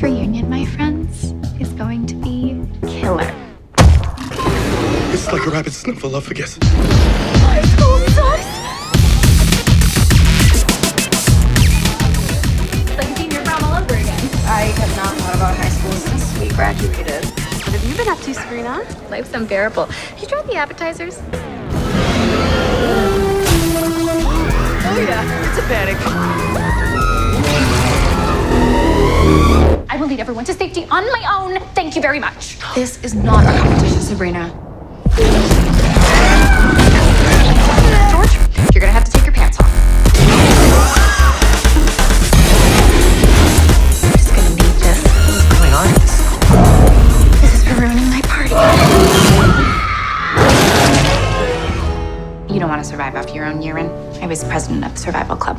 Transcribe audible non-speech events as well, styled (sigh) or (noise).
This reunion, my friends, is going to be killer. It's like a rabbit sniffle of forget. High school sucks! It's like seeing your prom all over again. I have not thought about high school since we graduated. What have you been up to, Sabrina? Life's unbearable. You tried the appetizers? Oh yeah, it's a panic. will lead everyone to safety on my own. Thank you very much. (gasps) This is not a competition, Sabrina. George, you're gonna have to take your pants off. I'm just gonna need this. What is going on? This is for ruining my party. You don't want to survive off your own urine. I was president of the survival club.